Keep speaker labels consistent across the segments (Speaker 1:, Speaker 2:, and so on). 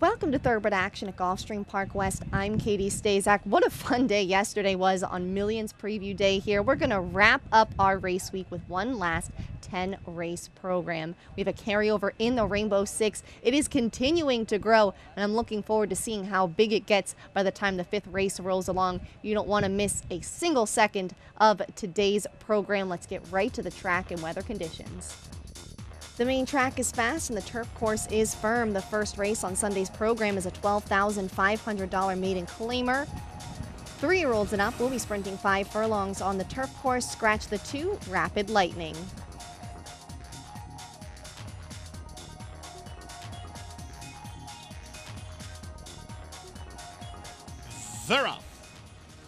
Speaker 1: Welcome to Thoroughbred Action at Gulfstream Park West. I'm Katie Stazak. What a fun day yesterday was on Millions Preview Day here. We're going to wrap up our race week with one last 10 race program. We have a carryover in the Rainbow Six. It is continuing to grow, and I'm looking forward to seeing how big it gets by the time the fifth race rolls along. You don't want to miss a single second of today's program. Let's get right to the track and weather conditions. The main track is fast and the turf course is firm. The first race on Sunday's program is a $12,500 maiden claimer. Three-year-olds and up will be sprinting five furlongs on the turf course. Scratch the two, Rapid Lightning.
Speaker 2: Off.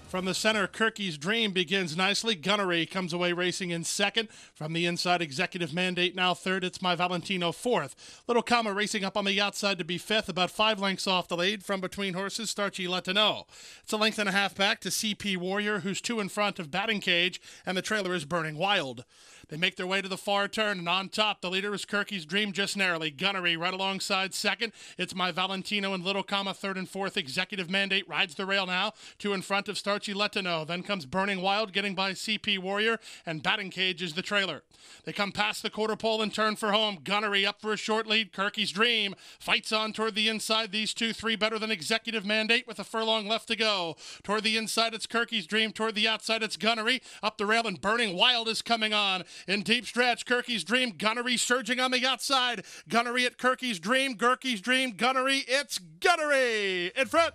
Speaker 2: From the center, Kirky's Dream begins nicely. Gunnery comes away racing in second. From the inside, Executive Mandate now third. It's My Valentino fourth. Little Comma racing up on the outside to be fifth, about five lengths off the lead. From between horses, Starchy Latino. It's a length and a half back to CP Warrior, who's two in front of Batting Cage, and the trailer is burning wild. They make their way to the far turn, and on top, the leader is Kirky's Dream just narrowly. Gunnery right alongside second. It's my Valentino and Little Comma third and fourth. Executive Mandate rides the rail now. Two in front of Starchy Letino. Then comes Burning Wild, getting by CP Warrior, and Batting Cage is the trailer. They come past the quarter pole and turn for home. Gunnery up for a short lead. Kirky's Dream fights on toward the inside. These two, three better than Executive Mandate with a furlong left to go. Toward the inside, it's Kirky's Dream. Toward the outside, it's Gunnery. Up the rail, and Burning Wild is coming on. In deep stretch, Kirky's Dream, Gunnery surging on the outside. Gunnery at Kirky's Dream, Kirky's Dream, Gunnery, it's Gunnery in front.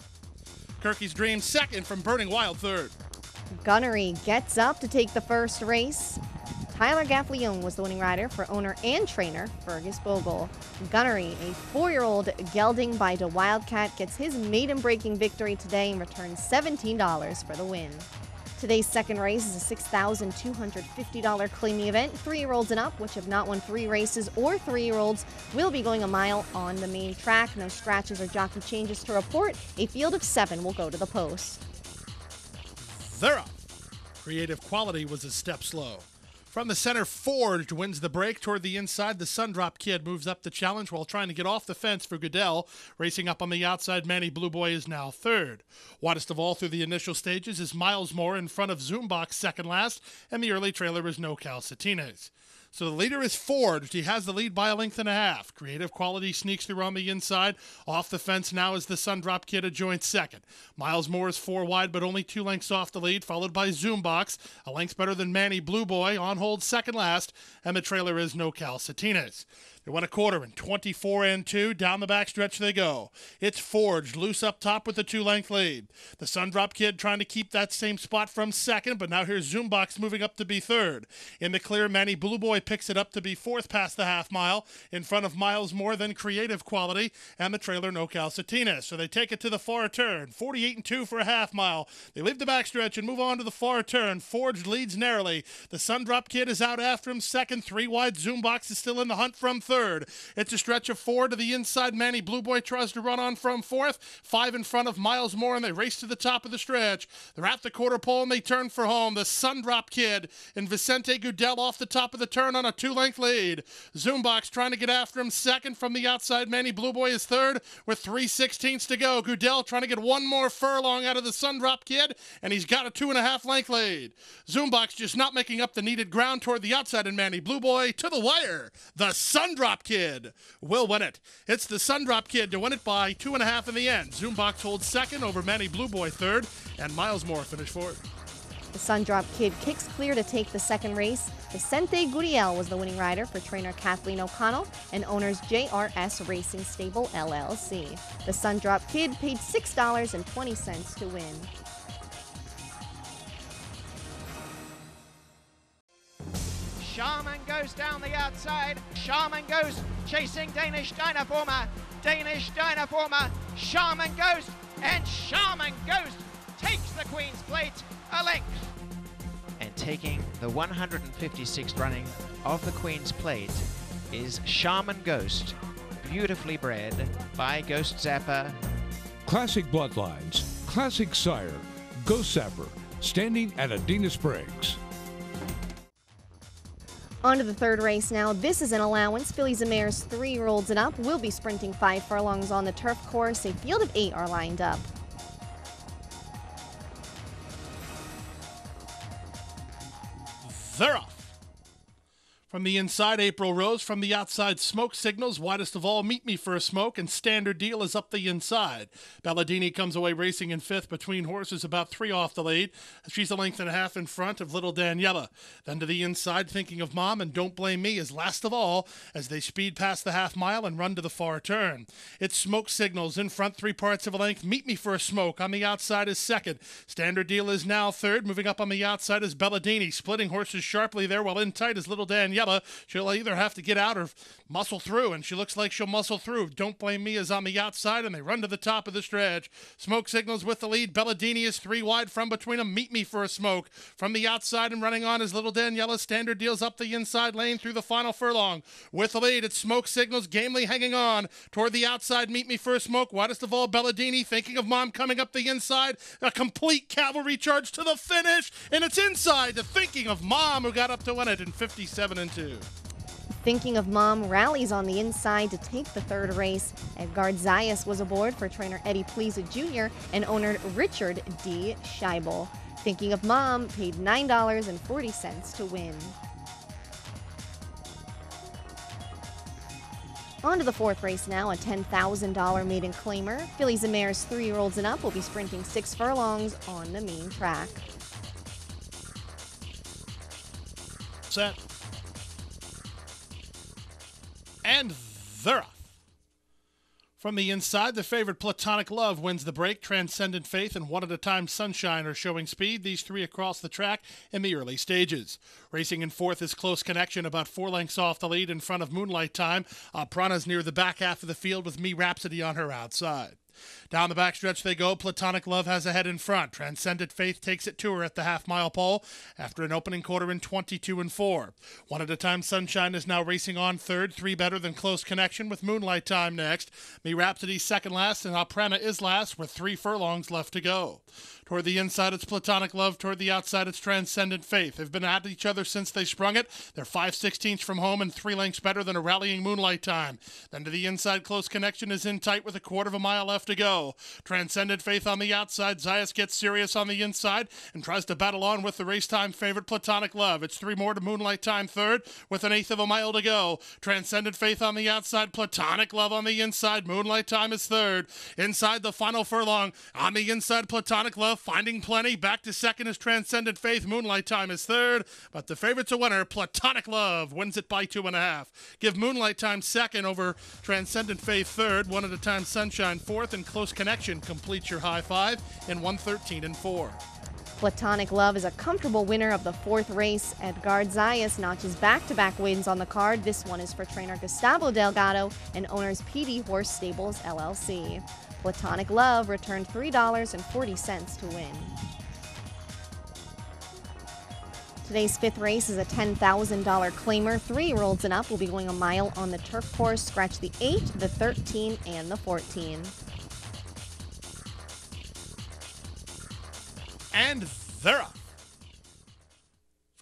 Speaker 2: Kirky's Dream second from Burning Wild third.
Speaker 1: Gunnery gets up to take the first race. Tyler Gaffalione was the winning rider for owner and trainer Fergus Bogle. Gunnery, a four-year-old gelding by the Wildcat, gets his maiden breaking victory today and returns $17 for the win. Today's second race is a $6,250 claiming event. Three-year-olds and up, which have not won three races, or three-year-olds, will be going a mile on the main track. No scratches or jockey changes to report. A field of seven will go to the post.
Speaker 2: Up. Creative quality was a step slow. From the center, Forged wins the break toward the inside. The Sundrop Kid moves up the challenge while trying to get off the fence for Goodell. Racing up on the outside, Manny Blue Boy is now third. Widest of all through the initial stages is Miles Moore in front of Zoombox second last, and the early trailer is No Calcetines. So the leader is Forged. He has the lead by a length and a half. Creative Quality sneaks through on the inside. Off the fence now is the Sundrop Kid, a joint second. Miles Moore is four wide, but only two lengths off the lead, followed by Zoombox, a length better than Manny Blue Boy, on hold second last, and the trailer is No Calcetines. They went a quarter in 24 and 2. Down the backstretch they go. It's Forged loose up top with a two length lead. The Sundrop Kid trying to keep that same spot from second, but now here's Zoombox moving up to be third. In the clear, Manny Blue Boy picks it up to be fourth past the half mile in front of Miles More than Creative Quality and the trailer No Calcetines. So they take it to the far turn. 48 and 2 for a half mile. They leave the backstretch and move on to the far turn. Forged leads narrowly. The Sundrop Kid is out after him second. Three wide. Zoombox is still in the hunt from third third. It's a stretch of four to the inside. Manny Blue Boy tries to run on from fourth. Five in front of Miles Moore, and they race to the top of the stretch. They're at the quarter pole, and they turn for home. The Sundrop Kid and Vicente Goodell off the top of the turn on a two-length lead. Zoombox trying to get after him second from the outside. Manny Blue Boy is third with three sixteenths to go. Goodell trying to get one more furlong out of the Sundrop Kid, and he's got a two and a half length lead. Zoombox just not making up the needed ground toward the outside, and Manny Blue Boy to the wire. The Sundrop Kid will win it. It's the Sundrop Kid to win it by two and a half in the end. Zoombox holds second over Manny Blue Boy third, and Miles Moore finished fourth.
Speaker 1: The Sundrop Kid kicks clear to take the second race. Vicente Guriel was the winning rider for trainer Kathleen O'Connell and owners JRS Racing Stable LLC. The Sundrop Kid paid $6.20 to win.
Speaker 3: Shaman goes down the outside. Shaman goes chasing Danish Dynaformer. Danish Dynaformer. Shaman Ghost. And Shaman Ghost takes the Queen's Plate a length.
Speaker 4: And taking the 156th running of the Queen's Plate is Shaman Ghost, beautifully bred by Ghostzapper.
Speaker 5: Classic Bloodlines, Classic Sire, Ghostzapper, standing at Adena Springs.
Speaker 1: On to the third race now. This is an allowance. Fillies and Mares three rolls it up. We'll be sprinting five furlongs on the turf course. A field of eight are lined up.
Speaker 2: They're off. From the inside, April Rose. From the outside, Smoke Signals. Widest of all, Meet Me for a Smoke. And Standard Deal is up the inside. Balladini comes away racing in fifth between horses, about three off the lead. She's a length and a half in front of Little Daniela. Then to the inside, Thinking of Mom and Don't Blame Me is last of all as they speed past the half mile and run to the far turn. It's Smoke Signals in front, three parts of a length. Meet Me for a Smoke on the outside is second. Standard Deal is now third. Moving up on the outside is Belladini, splitting horses sharply there while in tight is Little Daniela. She'll either have to get out or muscle through, and she looks like she'll muscle through. Don't Blame Me is on the outside, and they run to the top of the stretch. Smoke Signals with the lead. Belladini is three wide from between them. Meet Me for a Smoke. From the outside and running on is Little Daniela. Standard deals up the inside lane through the final furlong. With the lead, it's Smoke Signals gamely hanging on toward the outside. Meet Me for a Smoke. Widest of all, Belladini thinking of Mom coming up the inside. A complete cavalry charge to the finish, and it's inside the thinking of Mom who got up to win it in 57 and 2.
Speaker 1: Thinking of Mom rallies on the inside to take the third race. Edgard Zayas was aboard for trainer Eddie Plesa Jr. and owner Richard D. Scheibel. Thinking of Mom paid $9.40 to win. On to the fourth race now, a $10,000 maiden claimer. Fillies and Mares three year olds and up will be sprinting six furlongs on the main track.
Speaker 2: Set. And they're. From the inside, the favorite Platonic Love wins the break. Transcendent Faith and One at a Time Sunshine are showing speed. These three across the track in the early stages. Racing in fourth is Close Connection, about four lengths off the lead in front of Moonlight Time. Uh, Prana's near the back half of the field with Me Rhapsody on her outside. Down the backstretch they go. Platonic Love has a head in front. Transcendent Faith takes it to her at the half mile pole after an opening quarter in 22 and 4. One at a time Sunshine is now racing on third, three better than Close Connection with Moonlight Time next. Me Rhapsody second last, and Alprana is last with three furlongs left to go. Toward the inside, it's Platonic Love. Toward the outside, it's Transcendent Faith. They've been at each other since they sprung it. They're 5 16ths from home and three lengths better than a rallying Moonlight Time. Then to the inside, Close Connection is in tight with a quarter of a mile left to go. Transcendent Faith on the outside. Zayas gets serious on the inside and tries to battle on with the race time favorite Platonic Love. It's three more to Moonlight Time third with an eighth of a mile to go. Transcendent Faith on the outside. Platonic Love on the inside. Moonlight Time is third. Inside the final furlong. On the inside, Platonic Love finding plenty. Back to second is Transcendent Faith. Moonlight Time is third. But the favorite's a winner. Platonic Love wins it by two and a half. Give Moonlight Time second over Transcendent Faith third. One at a time Sunshine fourth. And Close Connection completes your high five in 113 and four.
Speaker 1: Platonic Love is a comfortable winner of the fourth race. Edgard Zayas notches back to back wins on the card. This one is for trainer Gustavo Delgado and owners PD Horse Stables LLC. Platonic Love returned $3.40 to win. Today's fifth race is a $10,000 claimer. Three year olds and up will be going a mile on the turf course. Scratch the 8, the 13, and the 14.
Speaker 2: And they're.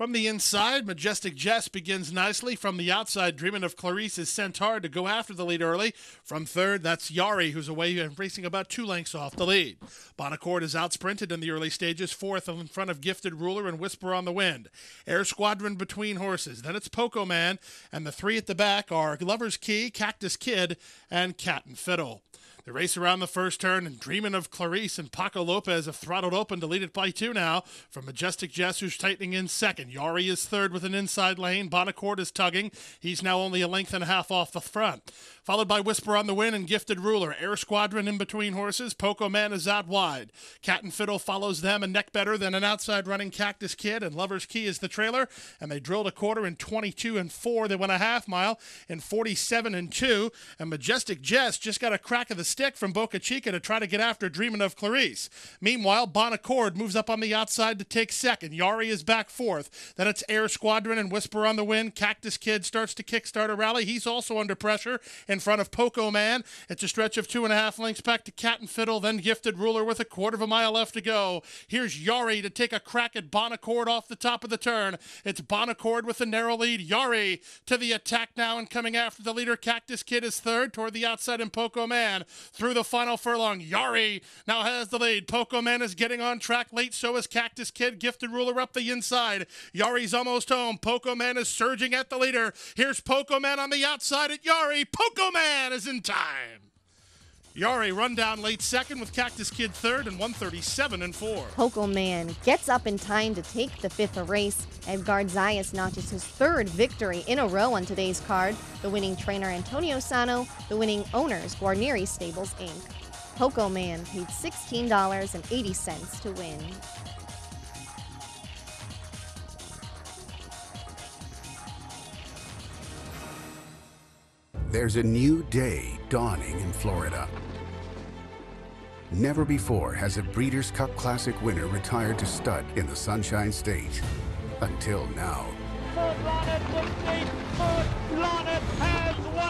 Speaker 2: From the inside, Majestic Jess begins nicely. From the outside, Dreaming of Clarice is sent hard to go after the lead early. From third, that's Yari, who's away and racing about two lengths off the lead. Bonaccord is outsprinted in the early stages, fourth in front of Gifted Ruler and Whisper on the Wind. Air Squadron between horses. Then it's Poco Man, and the three at the back are Lover's Key, Cactus Kid, and Cat and Fiddle. The race around the first turn and Dreaming of Clarice and Paco Lopez have throttled open to lead it by two now. From Majestic Jess, who's tightening in second. Yari is third with an inside lane. Bonaccord is tugging. He's now only a length and a half off the front. Followed by Whisper on the Win and Gifted Ruler. Air Squadron in between horses. Poco Man is out wide. Cat and Fiddle follows them a neck better than an outside running Cactus Kid. And Lover's Key is the trailer. And they drilled a quarter in 22 and 4. They went a half mile in 47 and 2. And Majestic Jess just got a crack of the stick from Boca Chica to try to get after Dreamin' of Clarice. Meanwhile, Bon Accord moves up on the outside to take second. Yari is back fourth. Then it's Air Squadron and Whisper on the Wind. Cactus Kid starts to kickstart a rally. He's also under pressure in front of Poco Man. It's a stretch of two and a half lengths back to Cat and Fiddle, then Gifted Ruler with a quarter of a mile left to go. Here's Yari to take a crack at Bon Accord off the top of the turn. It's Bon Accord with a narrow lead. Yari to the attack now and coming after the leader. Cactus Kid is third toward the outside and Poco Man through the final furlong. Yari now has the lead. Poco Man is getting on track late. So is Cactus Kid. Gifted Ruler up the inside. Yari's almost home. Poco Man is surging at the leader. Here's Poco Man on the outside at Yari. Poco Man is in time. Yari run down late second with Cactus Kid third and 137 and four.
Speaker 1: Poco Man gets up in time to take the fifth race. Edgard Zayas notches his third victory in a row on today's card. The winning trainer Antonio Sano, the winning owners Guarnieri Stables Inc. Poco Man paid $16.80 to win.
Speaker 6: There's a new day dawning in Florida. Never before has a Breeders' Cup Classic winner retired to stud in the Sunshine State. Until now.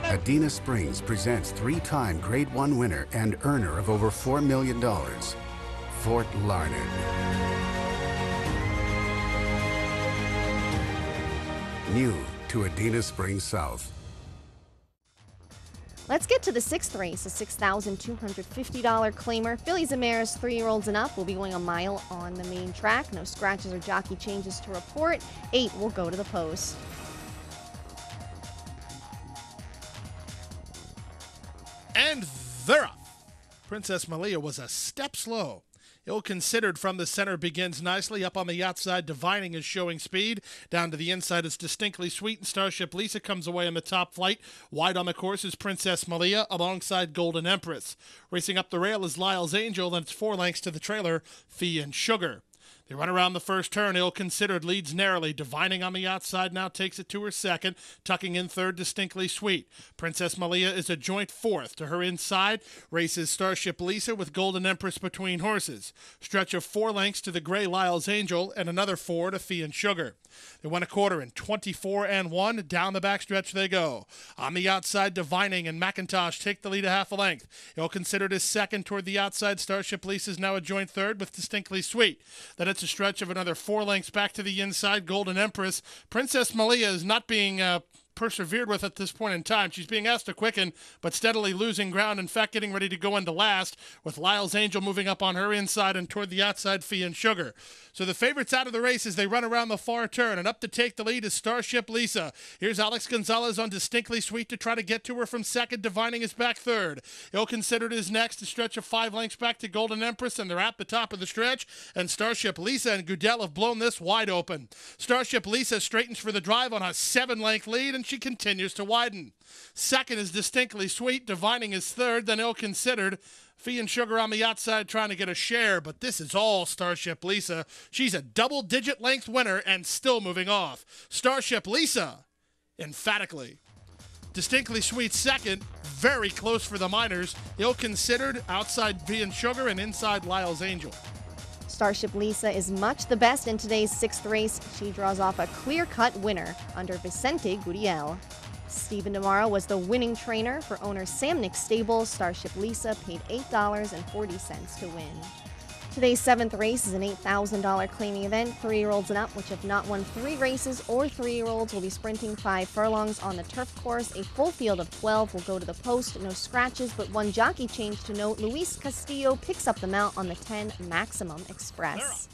Speaker 6: Adena Springs presents three-time Grade 1 winner and earner of over $4 million, Fort Larned. New to Adena Springs South.
Speaker 1: Let's get to the sixth race, a $6,250 claimer. Fillies and Mares, three year olds and up, will be going a mile on the main track. No scratches or jockey changes to report. Eight will go to the post.
Speaker 2: And they're up. Princess Malia was a step slow. Ill considered from the center begins nicely. Up on the outside, Divining is showing speed. Down to the inside, it's distinctly sweet. And Starship Lisa comes away in the top flight. Wide on the course is Princess Malia alongside Golden Empress. Racing up the rail is Lyle's Angel, and it's four lengths to the trailer, Fee and Sugar. They run around the first turn. Ill considered leads narrowly. Divining on the outside now takes it to her second. Tucking in third, distinctly sweet. Princess Malia is a joint fourth. To her inside races Starship Lisa with Golden Empress between horses. Stretch of four lengths to the Gray Lyle's Angel and another four to Fee and Sugar. They went a quarter in 24 and 1. Down the backstretch they go. On the outside, Divining and McIntosh take the lead a half a length. Ill considered is second toward the outside. Starship Lisa is now a joint third with distinctly sweet. Then it's a stretch of another four lengths back to the inside. Golden Empress. Princess Malia is not being uh, persevered with at this point in time. She's being asked to quicken, but steadily losing ground. In fact, getting ready to go into last, with Lyle's Angel moving up on her inside and toward the outside, Fee and Sugar. So the favorites out of the race as they run around the far turn, and up to take the lead is Starship Lisa. Here's Alex Gonzalez on Distinctly Sweet to try to get to her from second. Divining is back third. Ill Considered is next, to stretch of five lengths back to Golden Empress, and they're at the top of the stretch. And Starship Lisa and Goodell have blown this wide open. Starship Lisa straightens for the drive on a seven length lead, and she continues to widen. Second is Distinctly Sweet. Divining is third, then Ill Considered. Fee and Sugar on the outside trying to get a share, but this is all Starship Lisa. She's a double digit length winner and still moving off. Starship Lisa, emphatically. Distinctly Sweet second, very close for the minors. Ill considered outside Fee and Sugar and inside Lyle's Angel.
Speaker 1: Starship Lisa is much the best in today's sixth race. She draws off a clear cut winner under Vicente Guriel. Stephen DiMauro was the winning trainer for owner Sam Samnick Stables. Starship Lisa paid $8.40 to win. Today's seventh race is an $8,000 claiming event. Three year olds and up, which have not won three races, or three year olds will be sprinting five furlongs on the turf course. A full field of 12 will go to the post. No scratches, but one jockey change to note. Luis Castillo picks up the mount on the 10 Maximum Express.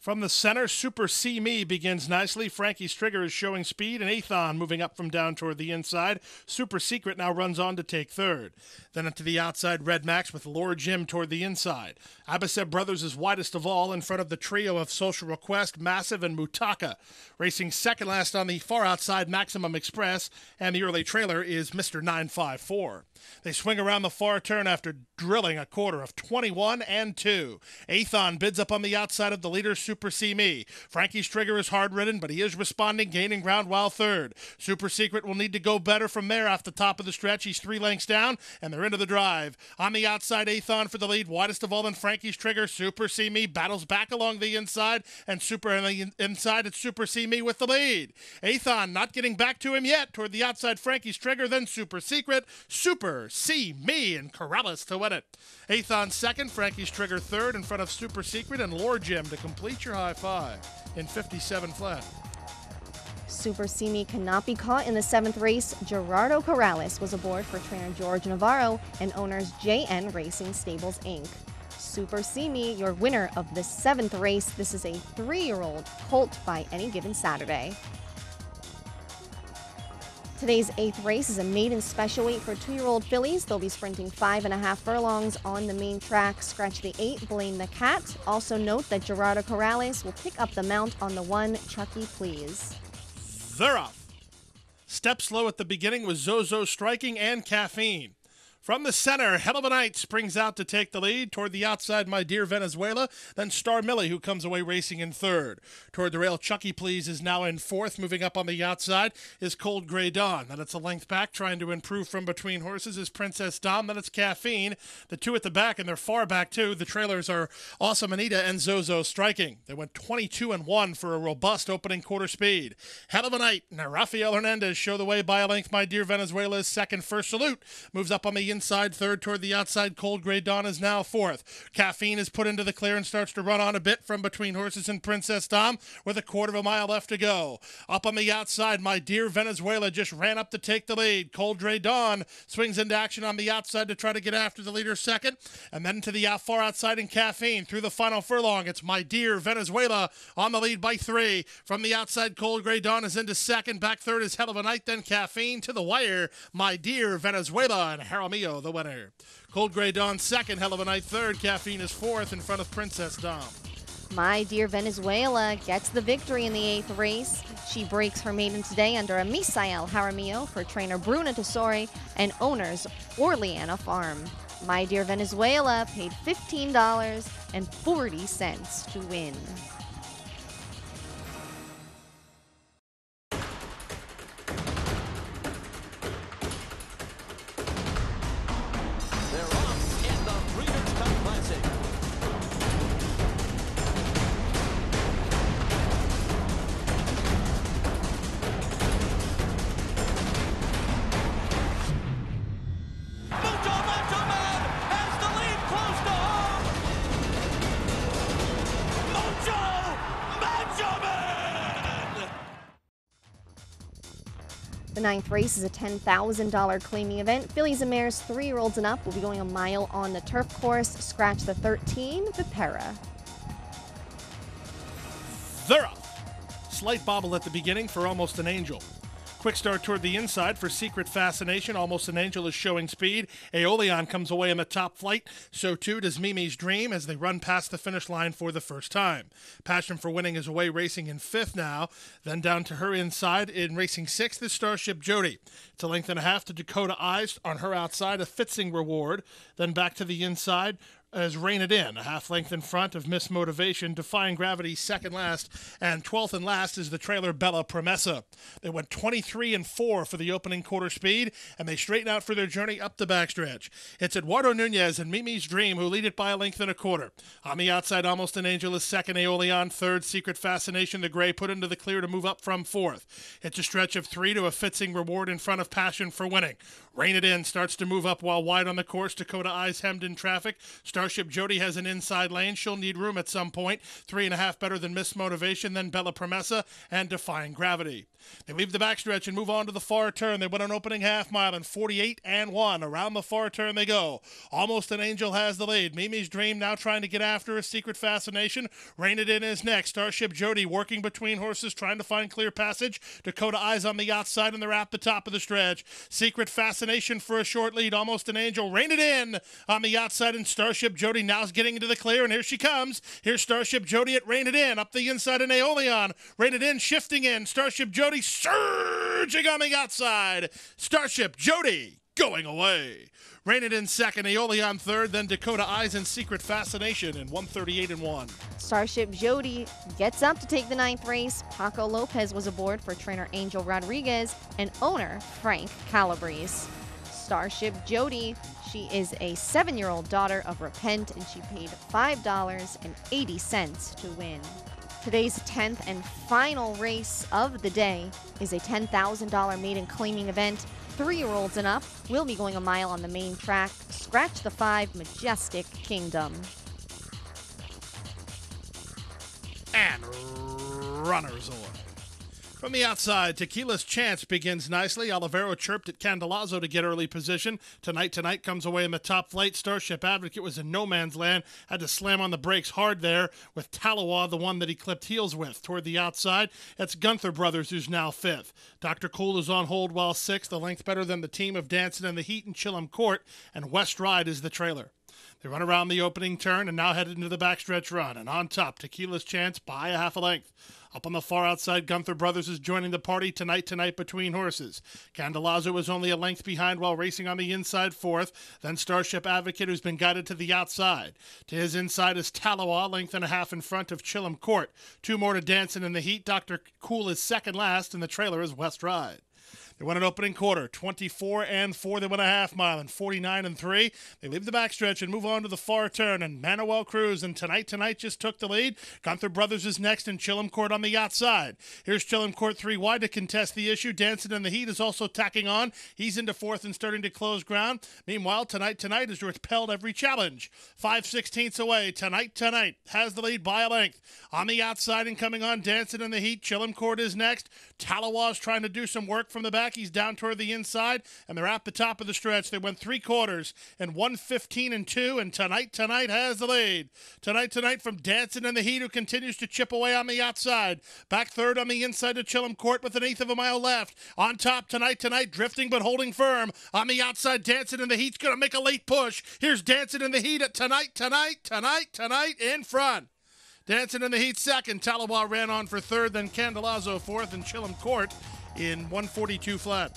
Speaker 2: From the center, Super See Me begins nicely. Frankie Strigger is showing speed, and Athon moving up from down toward the inside. Super Secret now runs on to take third. Then into the outside, Red Max with Lord Jim toward the inside. Abaseb Brothers is widest of all in front of the trio of Social Request, Massive, and Mutaka. Racing second last on the far outside, Maximum Express, and the early trailer is Mr. 954. They swing around the far turn after drilling a quarter of 21 and 2. Athon bids up on the outside of the leader, Super See Me. Frankie's trigger is hard ridden, but he is responding, gaining ground while third. Super Secret will need to go better from there off the top of the stretch. He's three lengths down, and they're into the drive. On the outside, Athon for the lead. Widest of all in Frankie's trigger. Super See Me battles back along the inside, and Super on the inside, it's Super See Me with the lead. Athon not getting back to him yet. Toward the outside, Frankie's trigger, then Super Secret. Super See Me and Corrales to win it. Athon second, Frankie's trigger third in front of Super Secret and Lord Jim to complete your high five in 57 flat.
Speaker 1: Super Simi cannot be caught in the seventh race. Gerardo Corrales was aboard for trainer George Navarro and owners JN Racing Stables Inc. Super Simi, your winner of the seventh race. This is a three-year-old colt by any given Saturday. Today's eighth race is a maiden special weight for two-year-old fillies. They'll be sprinting five and a half furlongs on the main track. Scratch the eight, blame the cat. Also note that Gerardo Corrales will pick up the mount on the one, Chucky Please.
Speaker 2: They're off. Step slow at the beginning with Zozo striking and caffeine. From the center, Hell of a Night springs out to take the lead. Toward the outside, My Dear Venezuela. Then Star Millie, who comes away racing in third. Toward the rail, Chucky Please is now in fourth. Moving up on the outside is Cold Gray Dawn. Then it's a length back, trying to improve from between horses is Princess Dom. Then it's Caffeine. The two at the back, and they're far back too. The trailers are Awesome Anita and Zozo striking. They went 22 and 1 for a robust opening quarter speed. Hell of a Night. Now Rafael Hernandez show the way by a length. My Dear Venezuela is second. First Salute moves up on the inside, third toward the outside. Cold Gray Dawn is now fourth. Caffeine is put into the clear and starts to run on a bit from between horses and Princess Dom with a quarter of a mile left to go. Up on the outside, my dear Venezuela just ran up to take the lead. Cold Gray Dawn swings into action on the outside to try to get after the leader second, and then to the out far outside in Caffeine through the final furlong. It's my dear Venezuela on the lead by three. From the outside, Cold Gray Dawn is into second. Back third is Hell of a Night, then Caffeine to the wire. My dear Venezuela and Jaramillo the winner. Cold Gray Dawn second, Hell of a Night third. Caffeine is fourth in front of Princess Dom.
Speaker 1: My dear Venezuela gets the victory in the eighth race. She breaks her maiden today under Emisael Jaramillo for trainer Bruna Tesori and owners Orleana Farm. My dear Venezuela paid $15.40 to win.
Speaker 7: The
Speaker 1: ninth race is a $10,000 claiming event. Fillies and mares, three year olds and up, will be going a mile on the turf course. Scratch the 13, Vipera.
Speaker 2: Up. Slight bobble at the beginning for Almost an Angel. Quick start toward the inside for Secret Fascination. Almost an Angel is showing speed. Aeolian comes away in the top flight. So too does Mimi's Dream as they run past the finish line for the first time. Passion for Winning is away racing in fifth now. Then down to her inside in racing sixth is Starship Jody. It's a length and a half to Dakota Eyes on her outside, a Fitzing reward. Then back to the inside as Rein It In, a half length in front of Miss Motivation, Defying Gravity second last, and 12th and last is the trailer Bella Promessa. They went 23 and 4 for the opening quarter speed, and they straighten out for their journey up the backstretch. It's Eduardo Nunez and Mimi's Dream who lead it by a length and a quarter. On the outside, Almost an Angel is second, Aeolian third, Secret Fascination, the Gray put into the clear to move up from fourth. It's a stretch of three to a Fitzing reward in front of Passion for Winning. Rein It In starts to move up while wide on the course. Dakota Eyes hemmed in traffic. Starship Jody has an inside lane. She'll need room at some point. Three and a half better than Miss Motivation, then Bella Promessa, and Defying Gravity. They leave the backstretch and move on to the far turn. They win an opening half mile in 48 and 1. Around the far turn they go. Almost an Angel has the lead. Mimi's Dream now trying to get after a Secret Fascination. Rein It In is next. Starship Jody working between horses trying to find clear passage. Dakota Eyes on the outside and they're at the top of the stretch. Secret Fascination for a short lead. Almost an Angel. Rein It In on the outside and Starship Jody now's getting into the clear and here she comes. Here's Starship Jody at Rein It In. Up the inside and Aeolian. Rein It In shifting in. Starship Jody surging on the outside. Starship Jody going away. Rein It In second, Aeolian third, then Dakota Eyes and Secret Fascination in 138 and 1.
Speaker 1: Starship Jody gets up to take the ninth race. Paco Lopez was aboard for trainer Angel Rodriguez and owner Frank Calabrese. Starship Jody, she is a seven year old daughter of Repent and she paid $5.80 to win. Today's 10th and final race of the day is a $10,000 maiden claiming event. Three year olds and up will be going a mile on the main track. Scratch the five, Majestic Kingdom.
Speaker 2: And runners away. From the outside, Tequila's chance begins nicely. Olivero chirped at Candelazo to get early position. Tonight, tonight comes away in the top flight. Starship Advocate was in no man's land. Had to slam on the brakes hard there with Talawa, the one that he clipped heels with. Toward the outside, it's Gunther Brothers who's now fifth. Dr. Cool is on hold while sixth, the length better than the team of Dancing in the Heat and Chillum Court, and West Ride is the trailer. They run around the opening turn and now headed into the backstretch run. And on top, Tequila's chance by a half a length. Up on the far outside, Gunther Brothers is joining the party tonight, tonight between horses. Candelazo is only a length behind while racing on the inside fourth. Then Starship Advocate, who's been guided to the outside. To his inside is Talawa, length and a half in front of Chillum Court. Two more to Dancing in the Heat. Dr. Cool is second last, and the trailer is West Ride. They won an opening quarter, 24 and 4. They win a half mile and 49 and 3. They leave the backstretch and move on to the far turn. And Manuel Cruz and Tonight Tonight just took the lead. Gunther Brothers is next and Chillum Court on the outside. Here's Chillum Court three wide to contest the issue. Dancing in the Heat is also tacking on. He's into fourth and starting to close ground. Meanwhile, Tonight Tonight has repelled every challenge. Five sixteenths away. Tonight Tonight has the lead by a length. On the outside and coming on, Dancing in the Heat. Chillum Court is next. Talawa's trying to do some work from the back. He's down toward the inside, and they're at the top of the stretch. They went three quarters and 115 and 2, and tonight, tonight has the lead. Tonight, tonight from Dancing in the Heat, who continues to chip away on the outside. Back third on the inside to Chillum Court with an eighth of a mile left. On top, tonight, tonight, drifting but holding firm. On the outside, Dancing in the Heat's going to make a late push. Here's Dancing in the Heat at tonight, tonight, tonight, tonight in front. Dancing in the Heat second. Talawa ran on for third, then Candelazo fourth, and Chillum Court in 142 flat.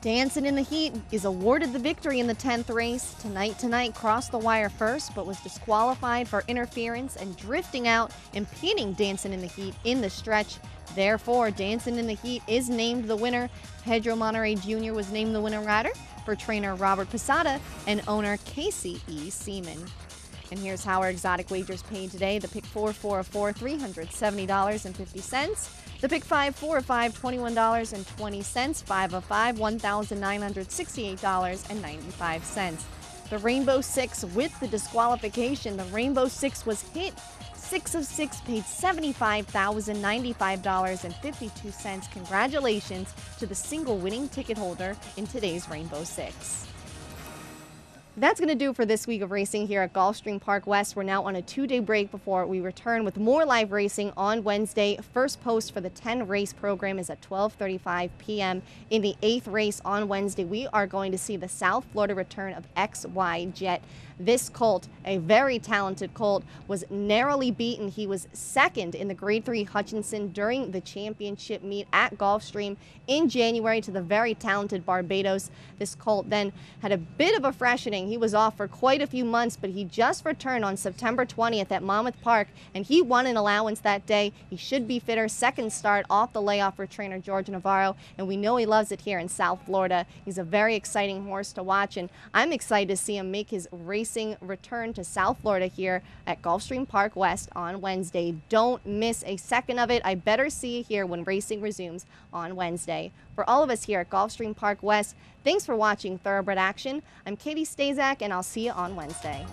Speaker 1: Dancing in the Heat is awarded the victory in the 10th race. Tonight Tonight crossed the wire first, but was disqualified for interference and drifting out, impeding Dancing in the Heat in the stretch. Therefore, Dancing in the Heat is named the winner. Pedro Monterrey Jr. was named the winner rider for trainer Robert Posada and owner Casey E. Seaman. And here's how our exotic wagers paid today. The pick 4, 4 of 4, $370.50. The pick 5, 4 of 5, $21.20. 5 of 5, $1,968.95. The Rainbow Six with the disqualification. The Rainbow Six was hit. Six of six paid $75,095.52. Congratulations to the single winning ticket holder in today's Rainbow Six. That's going to do for this week of racing here at Gulfstream Park West. We're now on a two-day break before we return with more live racing on Wednesday. First post for the 10 race program is at 12:35 p.m. In the eighth race on Wednesday, we are going to see the South Florida return of XY Jet. This colt, a very talented colt, was narrowly beaten. He was second in the Grade 3 Hutcheson during the championship meet at Gulfstream in January to the very talented Barbados. This colt then had a bit of a freshening. He was off for quite a few months, but he just returned on September 20th at Monmouth Park, and he won an allowance that day. He should be fitter. Second start off the layoff for trainer George Navarro, and we know he loves it here in South Florida. He's a very exciting horse to watch, and I'm excited to see him make his racing return to South Florida here at Gulfstream Park West on Wednesday. Don't miss a second of it. I better see you here when racing resumes on Wednesday. For all of us here at Gulfstream Park West, thanks for watching Thoroughbred Action. I'm Katie Stazak, and I'll see you on Wednesday.